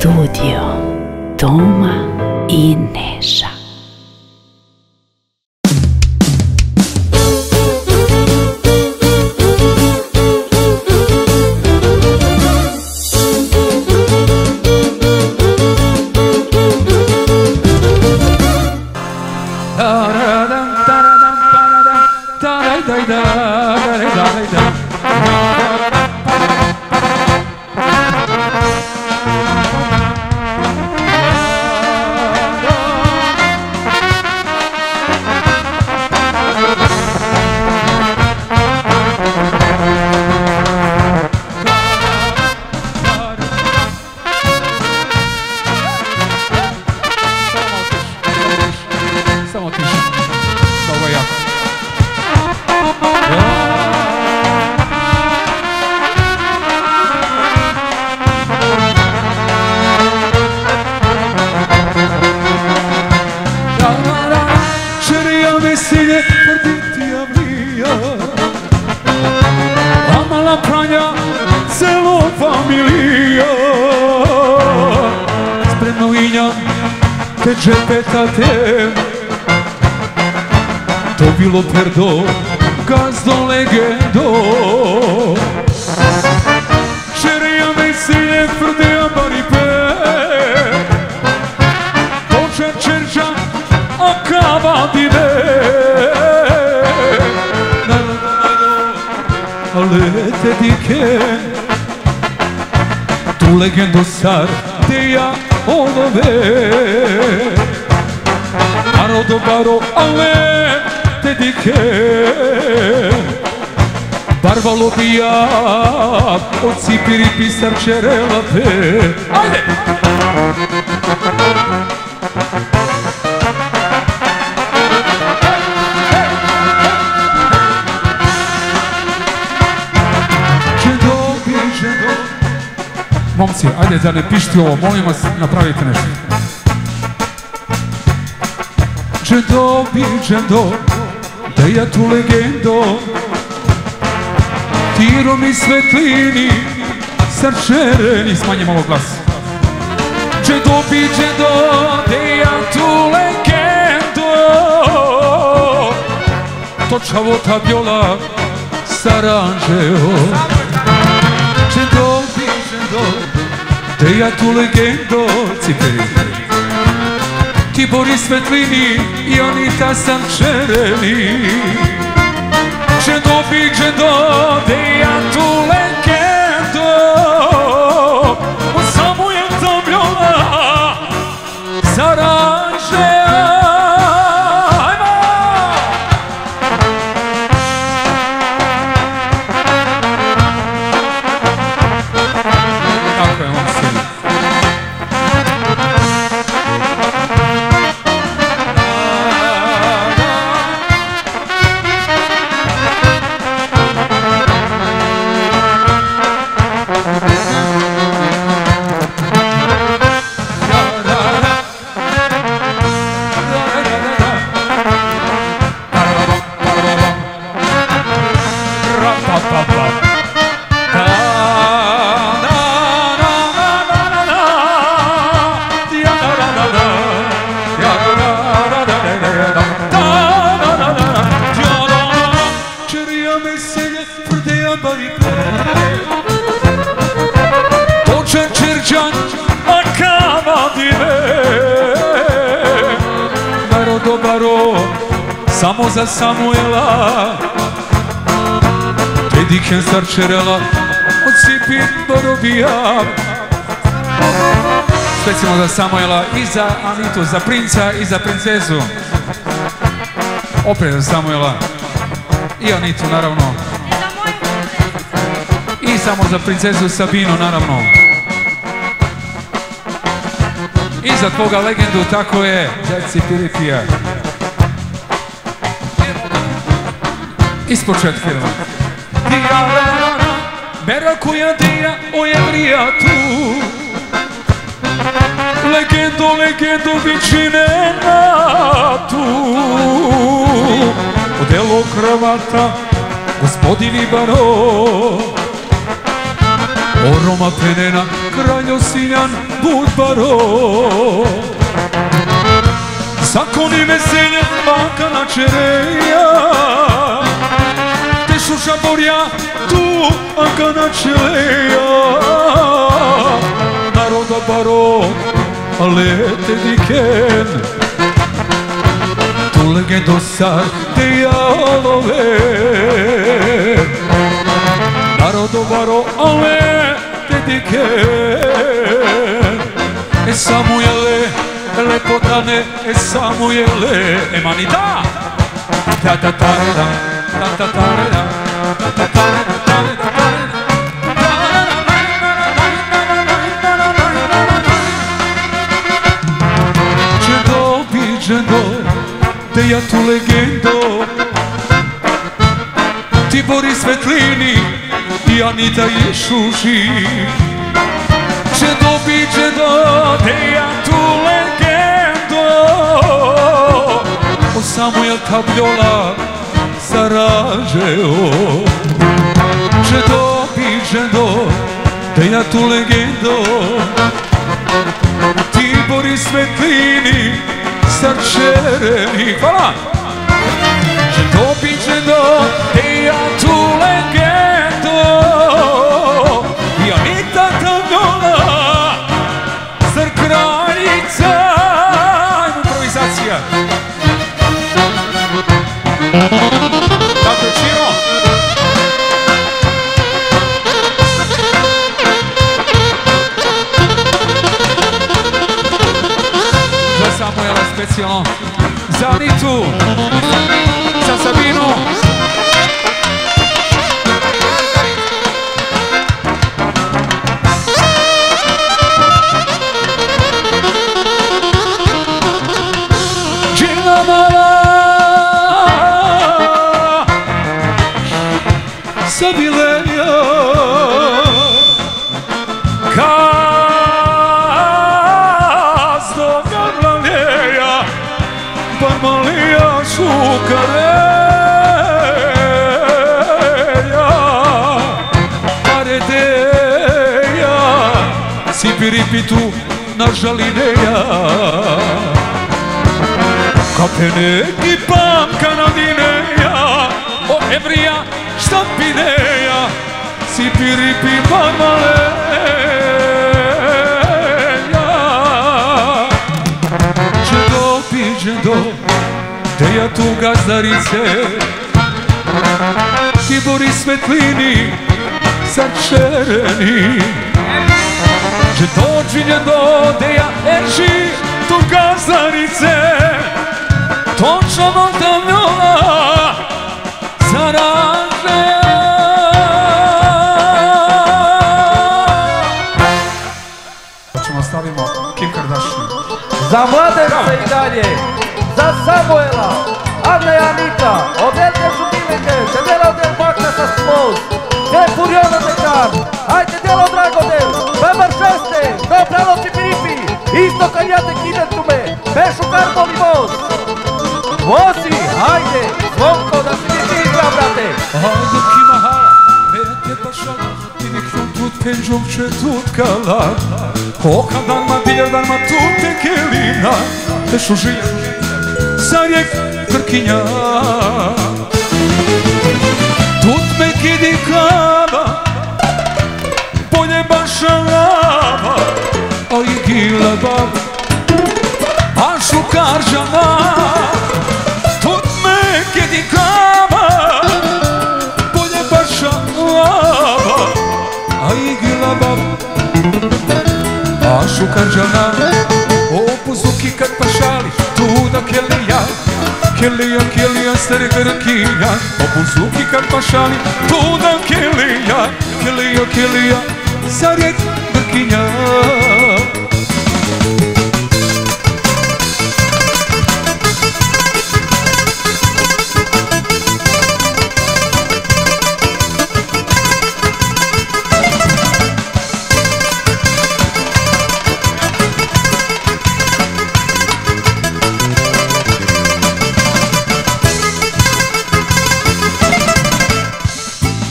studio Toma i Neša. Tu legendo sar te ja olove Baro do baro ale te dike Barvalo bi ja od cipiri pisar čerela pe Ajde! Momci, ajde da ne pišti ovo, molim vas, napravite nešto. Čedo bi da ja tu legendo, Tirom i svetlini, srčereni, smanjem ovo glas. Čedo bi da ja tu legendo, Točavo tabiola, saranžeo. Čedo bi čedo, da ja tu legendo, ciperi. Tibori svetlini i Anita Sančereni Čedo bi čedo, da ja tu Starčerela, od Sipin Borobija Specijalno za Samuela i za Anitu, za princa i za princezu. Opet za Samuela i Anitu naravno. I samo za princezu Sabinu naravno. I za tvoga legendu, tako je, Djeci Piripija. Ispočet Pera koja deja o evrijatu Legendo, legendo ту, natu Odelo kravata, gospodini baro Oroma penena, kraljo sinjan, bud baro ме veselje, maka na čereja Susa Boria, tu Ancanacelea, Naroda Baron, Alete Diken, Tu legendo Sardialove, Narodo Baron, Alete Diken, E Samuele, e Lepotane, E Samuele, Emanita, ta ta ta ta ta. Ta da, ta ta ta da, ta ta ta Džendo bi džendo, te ja tu legendo? Ti Bori Svetlini i Anita i Šuši Džendo bi džendo, te ja tu legendo? O Samuel Kabljola zaražeo. Džendo bi džendo, te ja tu legendo. Tibori Svetlini, Sarčereni, hvala! Že piče do, te ja tu Sipiripitu na žalineja Kapeneki pamka nadineja O evrija štampineja Sipiripi parmaleja Džendo pi džendo Te ja tu gazdarice. Tibori svetlini Sarčereni Džendo džinjendo Te ja erži tu gazdarice Tonča montamjola Zaraže Hoćemo stavimo Kim Kardashian. Za mladence i dalje, za Samuela, Доканяти кінетуми, бешукар болібос. Восі, гайде, слонко на світі забрати. Гайде кімага, берете паша, Dinekşon tut penjokçe tut kalan O kadar mı bir kadar mı tut tekelina Te şu živ Sarjek krkinja Tut me kidi kava Polje baša lava i gila bab A shukar jana Tut me kidi kaba Polje bashalava A i gila bab A shukar jana O puzuki kad pašali Tu da kelija Kelija, kelija, stare grkija O puzuki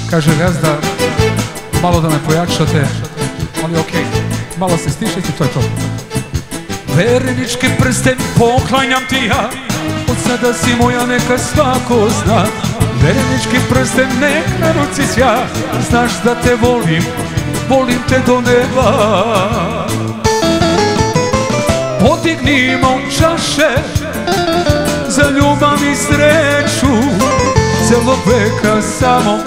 Kaže gazda malo da me pojačate, ali okej, malo se stišite, to je to. Vernički prsten poklanjam ti ja, od sada si moja neka svako zna. Vernički prsten nek na ruci sja, znaš da te volim, volim te do neba. Podignimo čaše za ljubav i sreću, celog veka samo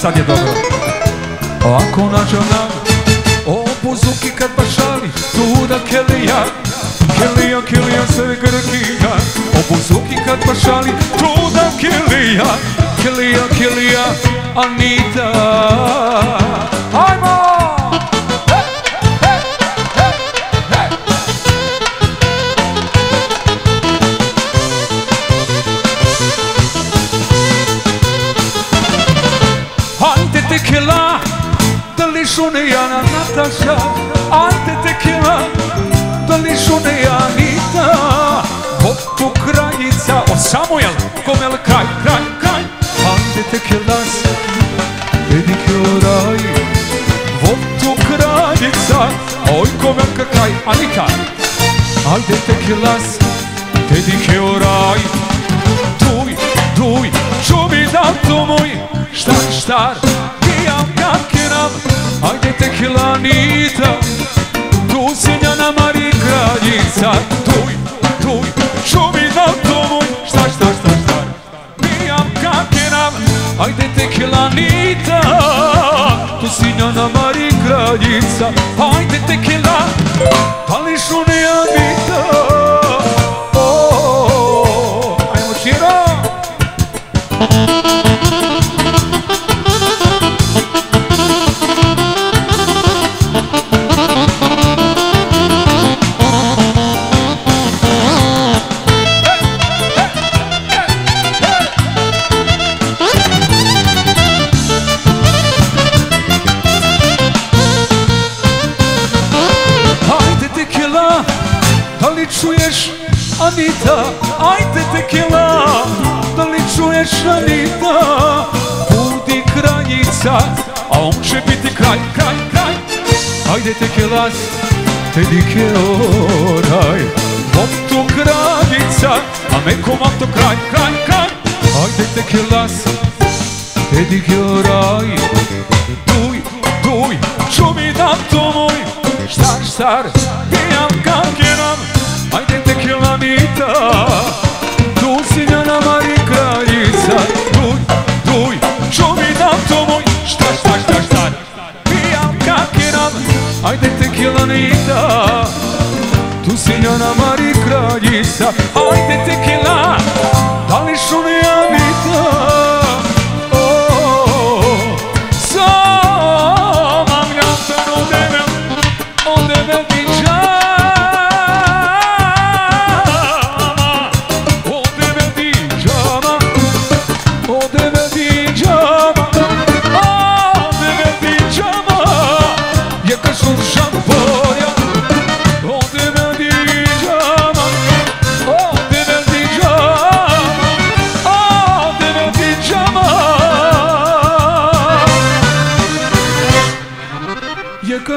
sad je dobro. Ako nađem nam o buzuki kad bašali, tu da kelija, kelija, kelija se grkija. O buzuki kad bašali, tu da kelija, kelija, kelija, Anita. Ajmo! Ajde tekilas, vidi kraj Tuj, tuj, čubi da to moj Štar, štar, pijam kakinam Ajde tekila Anita Tu si njana Mari kraljica. Tuj, tuj, čubi da to moj Štar, štar, štar, štar Pijam kakinam Ajde tekila Anita Tu si njana Mari kraljica. Ajde kraljica, a on će biti kraj, kraj, kraj. Ajde tekila, te dike oraj. Motto kraljica, a meko motto kraj, kraj, kraj. Ajde tekila, te dike oraj. Duj, duj, čumi da to moj Štar, štar, pijam kakiram kraljica Ajde tekila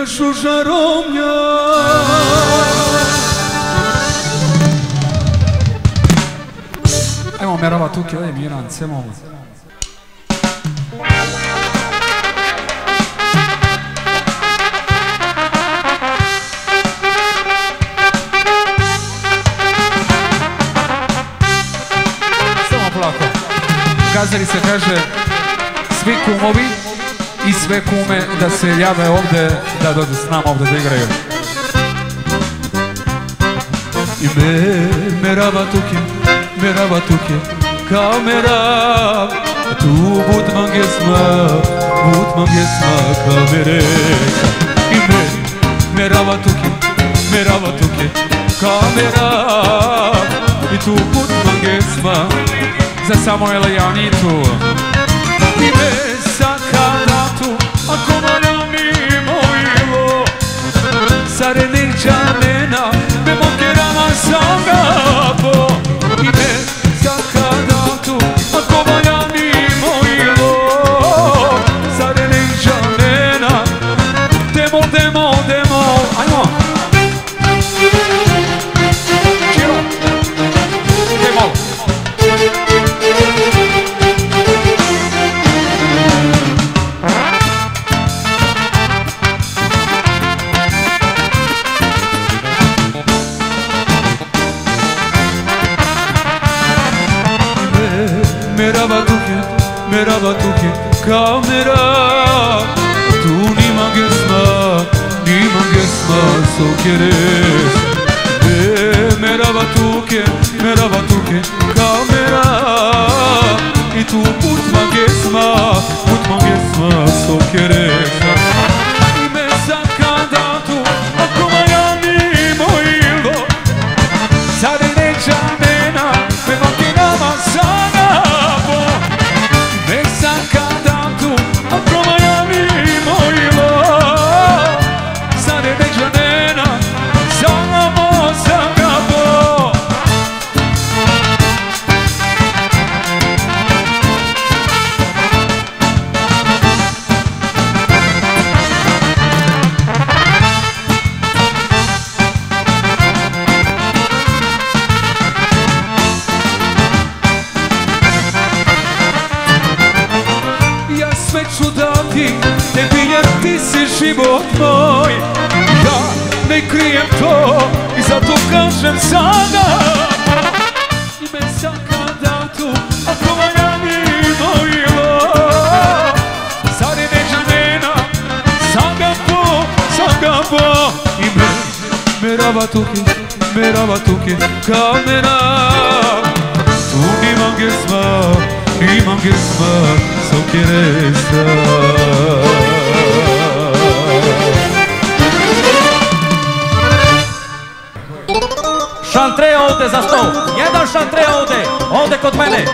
kažu žaromnja Ajmo merava tuke, aj Miran, cemo. Samo polako. Kazali se kaže svi kumovi i sve kume da se jave ovde, da dođu s nama ovde da igraju. I me, merava tuke, merava tuke, kao merav, tu bud mangesma, bud mangesma, kao mereka. I me, merava tuke, merava tuke, kao merav, i tu bud mangesma, za Samuela i Anitu. I me, Acum nu mi moivo Sare din ceamena Me mocheram a songa va tukaj, merava tukaj, kamena. Tu nimam gdje sva, imam gdje sva, sam kjer sta. Šantreja ovde za stol, jedan šantreja ovde, ovde kod mene.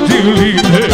dilini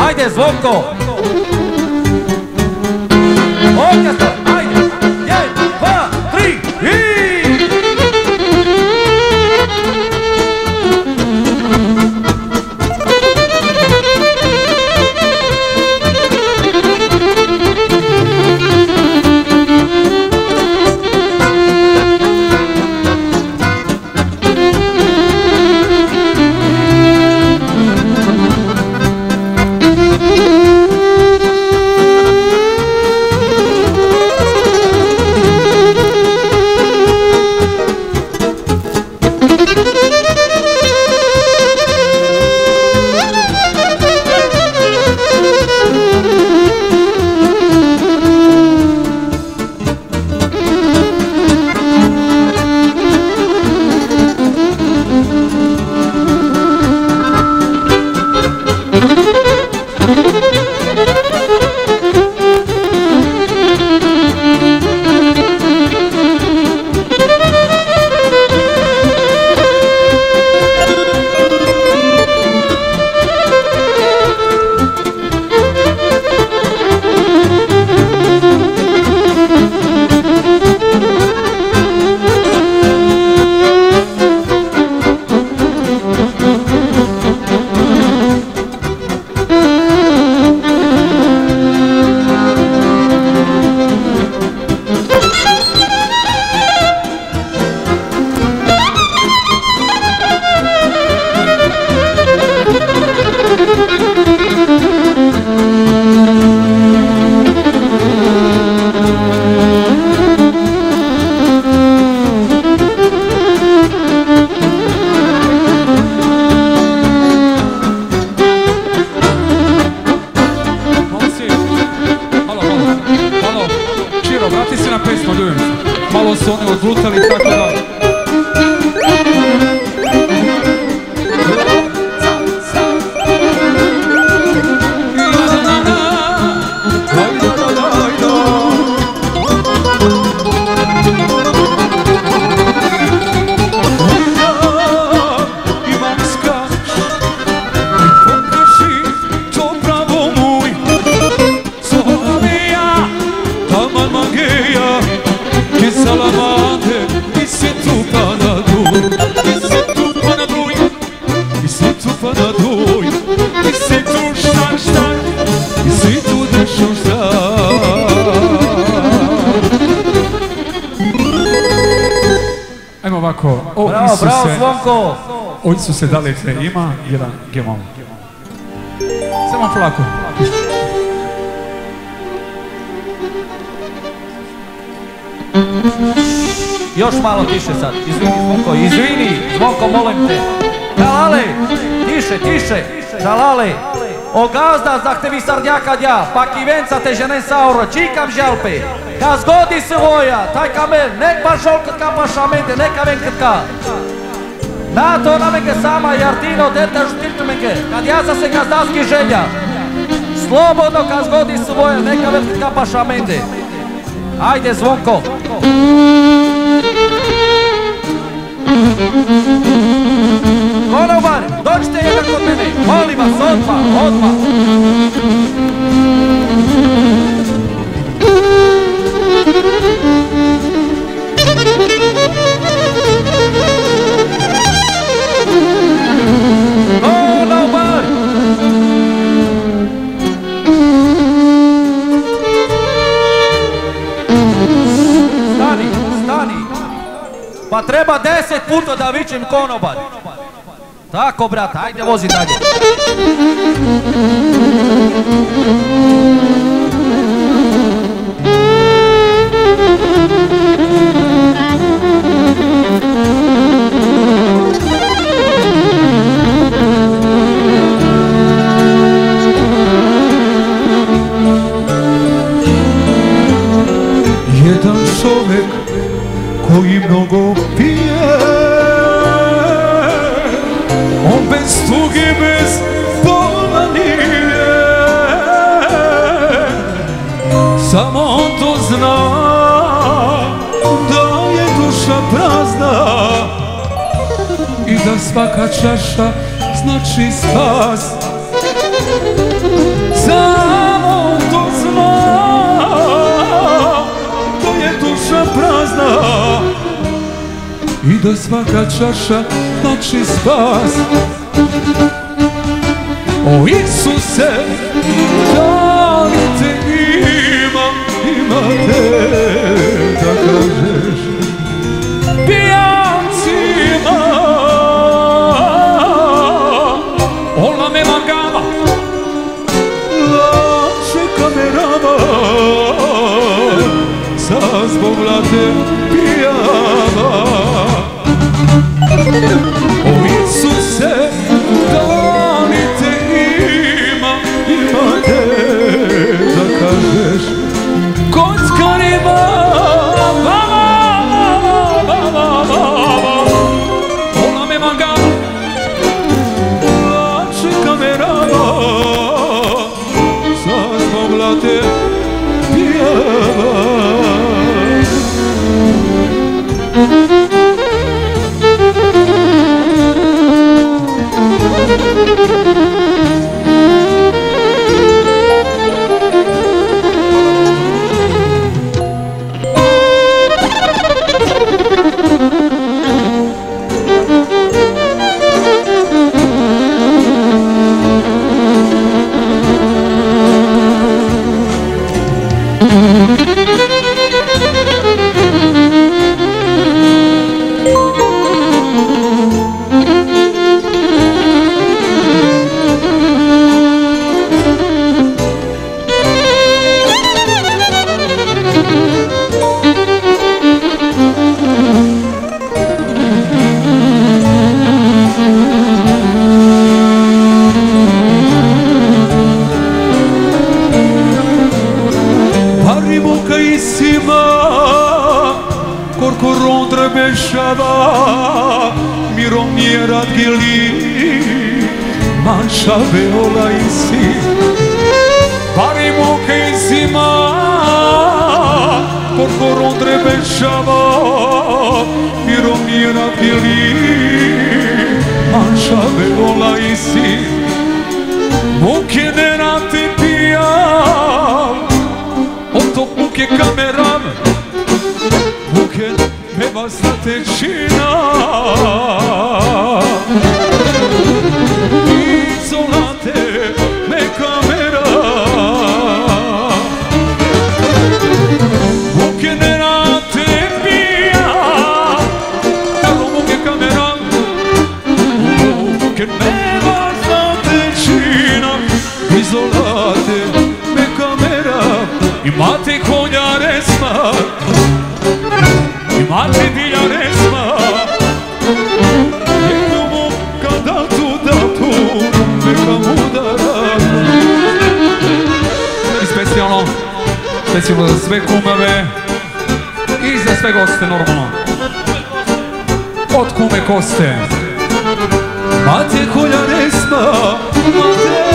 ¡Ay, desboco! со седалица има еден гемал. Само флако. Još malo tiše sad. Izvini, Zvonko, izvini. Zvonko, molim te. Dalale, tiše, tiše. Dalale. O gazda zahtevi sardjaka dja, pa kivenca te žene sauro, čikam žalpe. Ka zgodi se voja, taj kamen, nek нека olkatka paša mende, neka venkatka. Nam je sama Jartino, deta štitlmenke. Kad ja za se gazdarski želja. Slobodno kad zgodi svoje, neka velika pašamente. Ajde, zvonko. Konobar, dođite jedan kod mene. Molim vas, odmah, odmah. Konobar! Pa treba deset puta da vičem konobar. Tako, brat, ajde vozi dalje. Jedan čovjek koji mnogo pije. On bez tuge, bez bola nije. Samo on to zna Da je duša prazna. I da svaka čaša znači spas. Samo on to zna Da je duša prazna I da svaka čaša znači spas O Isuse, da li te ima, ima te da kažeš pijancima Ola me mangama Lače kamerama Sa zbog vlate Bevasta tečina Izolate me kamera. Muke ne te pija. Kako muke kameram Muke bevasta tečina Izolate me kamera. Imate recimo za sve kumave i za sve goste normalno. Od kume koste. Mate kulja nesma, mate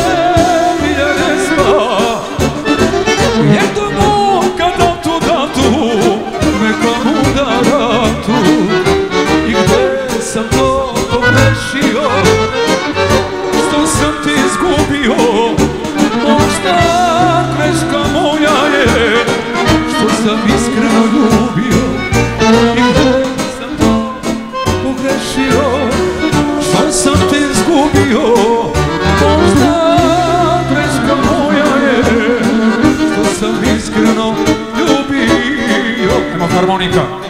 armónica.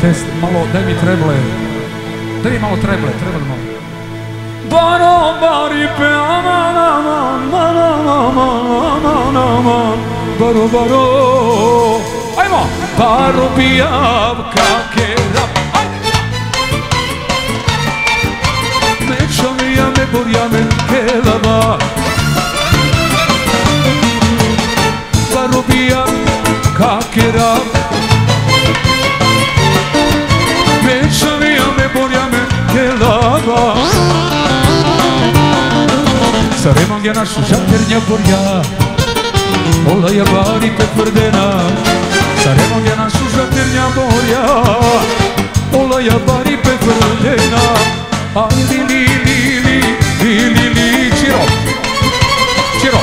test, malo, daj mi treble. Daj mi malo treble, treble malo. Baro bari pe aman aman aman aman aman aman Baro baro Ajmo! Baro pijavka kera Nečo mi jame bor jame kelama Baro pijavka kera poriame kelaba Saremo gena shushakternya porya Ola ya bari pe perdena Saremo gena shushakternya porya Ola ya bari pe perdena Ai li li li li li li li Ciro. Ciro.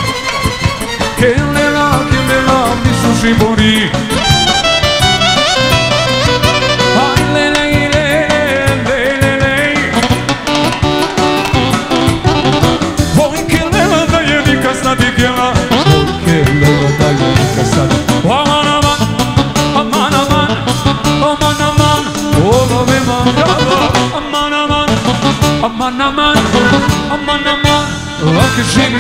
Kelela kelela mi sushi bori aman aman Aman aman. Akışın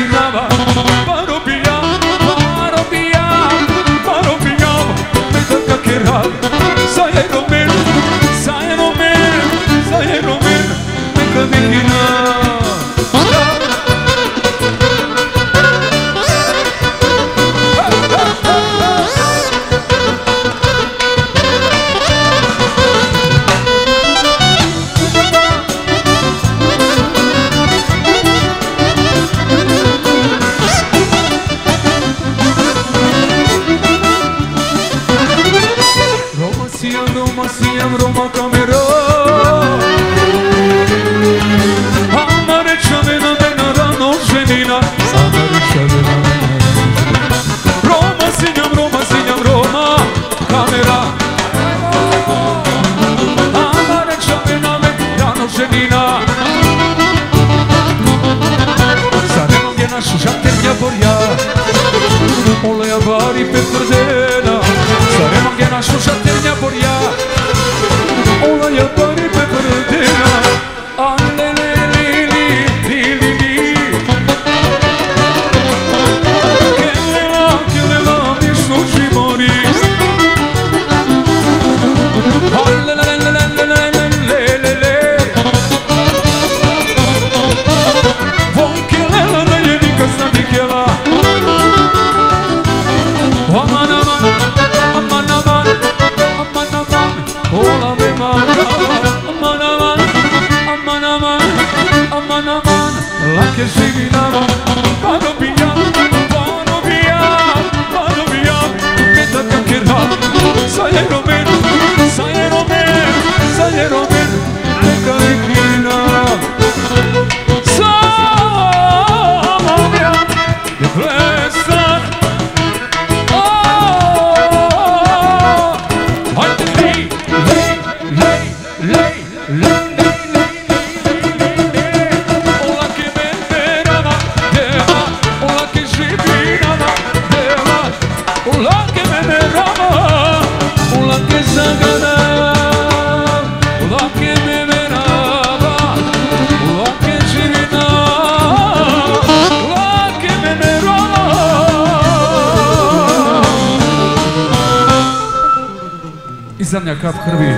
zemlja kap krvi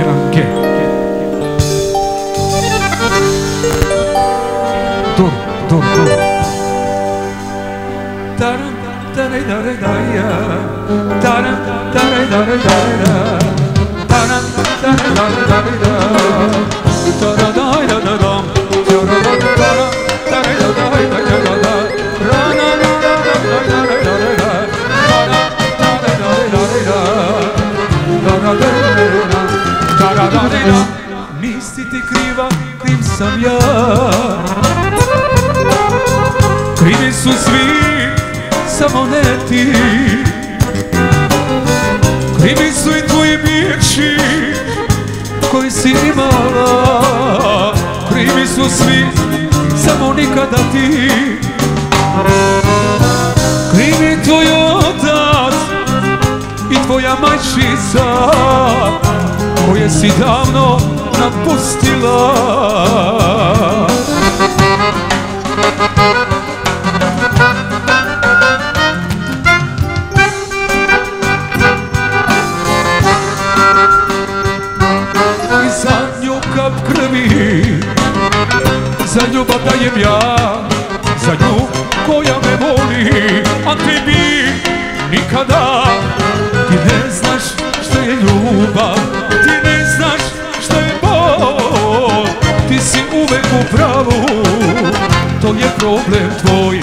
jedan ke. Dur, dur, dur. Taram, taray, taray, taraya. Taram, taray, taray, taraya. Taram, taray, taray, taraya. sam ja. Krivi su svi, samo ne ti. Krivi su i tvoji bijeći koji si imala. Krivi su svi, samo nikada ti. tvoja majčica Koje si davno napustila. I zadnju kap krvi Za ljubav dajem ja Za nju koja me voli A tebi nikada. Ti ne znaš što je ljubav Ti ne znaš što je bol. Ti si uvek u pravu To je problem tvoj.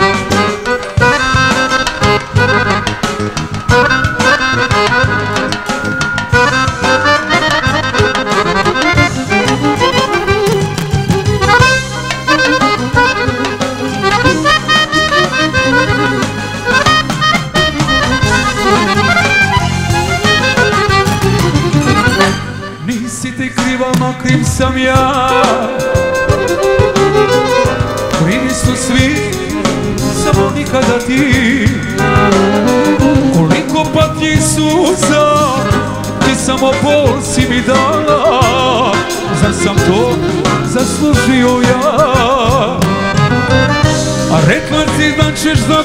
Krzyż do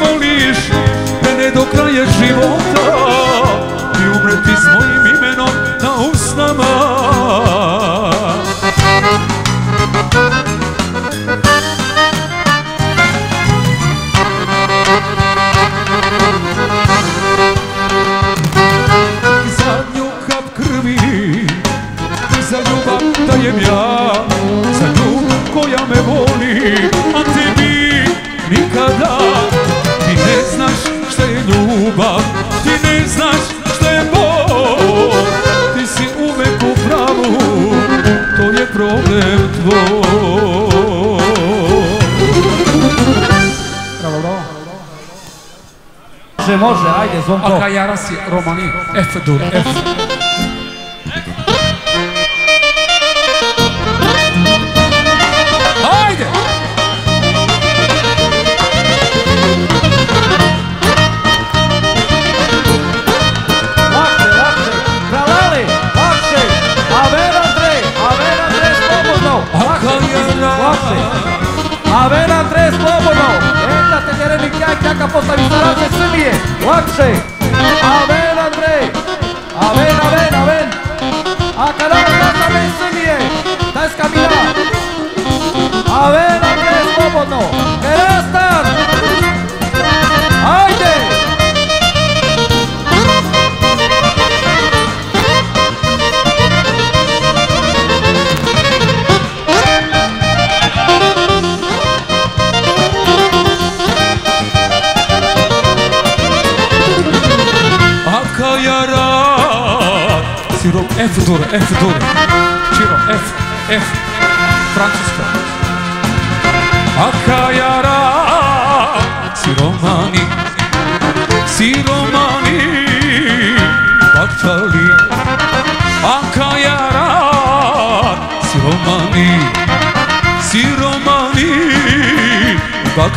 može, ajde, zvonko. Alcajaras je Romani, F dur, F.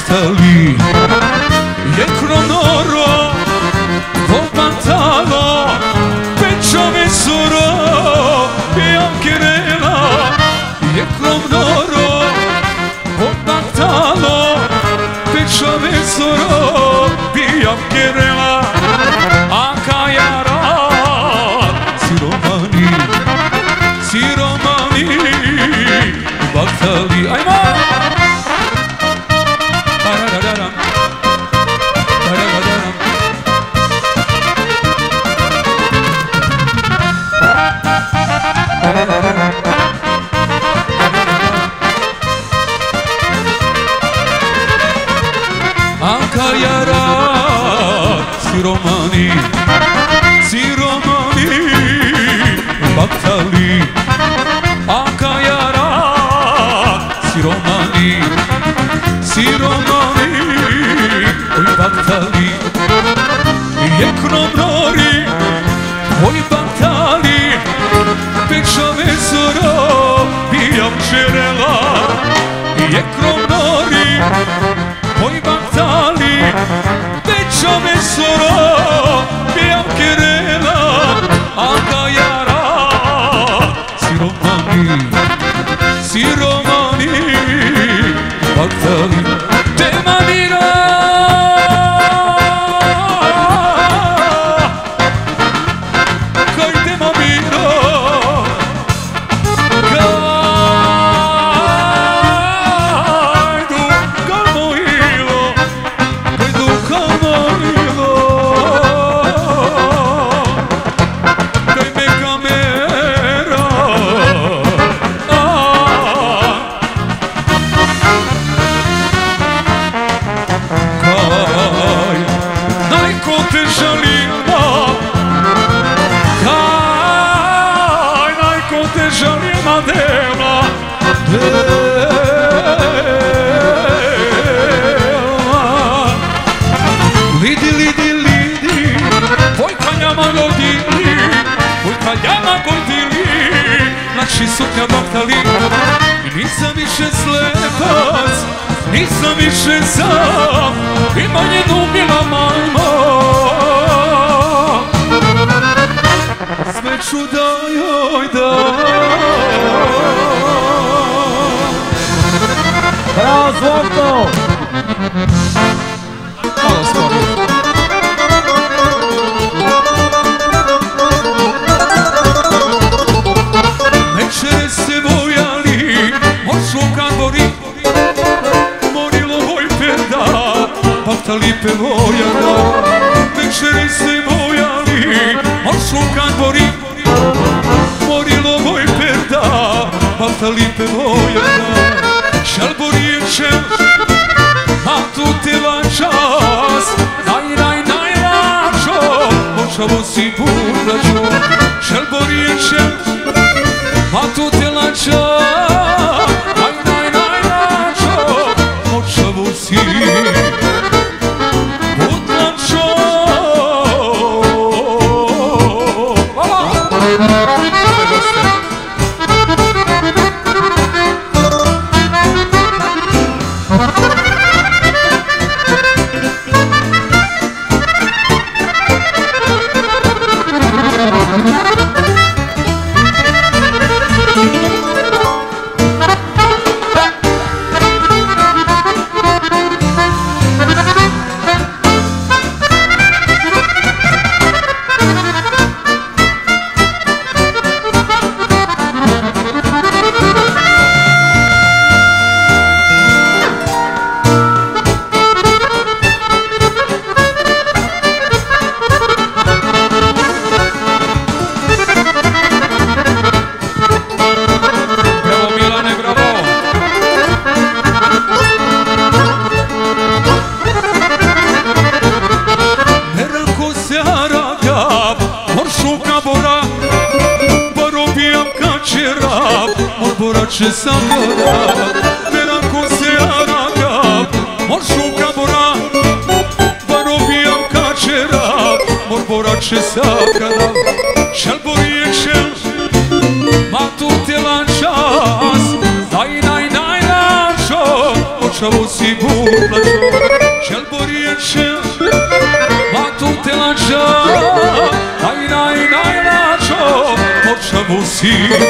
ostali kronoro, noro, popatalo Pečove suro, pijam kirela. Kronoro noro, popatalo Pečove suro, pijam kirela. people sakada Şel buraya şel Matut yalan şans Nay nay nay lan şo Uçavu si burla şo Şel buraya şel Matut yalan şans Nay nay nay lan şo Uçavu si burla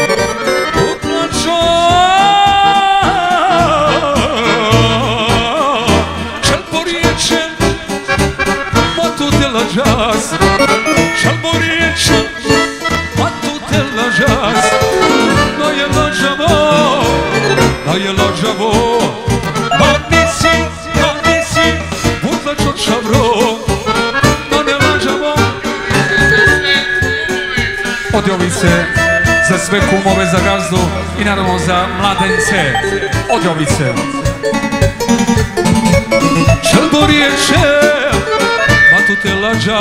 sve kumove za gazdu i naravno za mladence Odrovice. Črbor je čel, matute lađa,